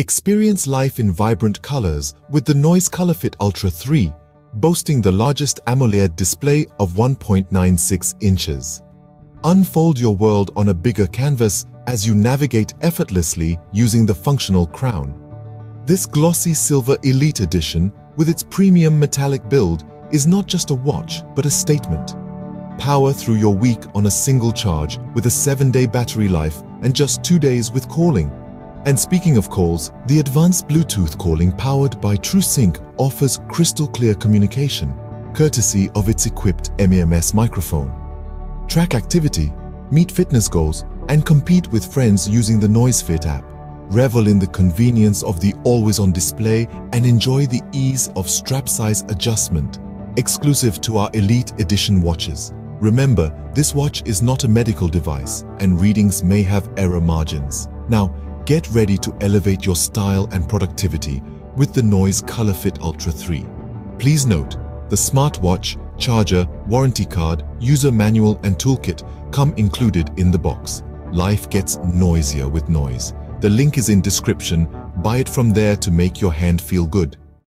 Experience life in vibrant colors with the Noise ColorFit Ultra 3, boasting the largest AMOLED display of 1.96 inches. Unfold your world on a bigger canvas as you navigate effortlessly using the functional crown. This glossy silver Elite Edition, with its premium metallic build, is not just a watch, but a statement. Power through your week on a single charge with a 7-day battery life and just 2 days with calling. And speaking of calls, the advanced Bluetooth calling powered by Tru Sync offers crystal clear communication, courtesy of its equipped MEMS microphone. Track activity, meet fitness goals, and compete with friends using the NoiseFit app. Revel in the convenience of the always-on display and enjoy the ease of strap size adjustment, exclusive to our Elite Edition watches. Remember, this watch is not a medical device and readings may have error margins. Now, get ready to elevate your style and productivity with the Noise ColorFit Ultra 3. Please note, the smartwatch, charger, warranty card, user manual and toolkit come included in the box. Life gets noisier with noise. The link is in description. Buy it from there to make your hand feel good.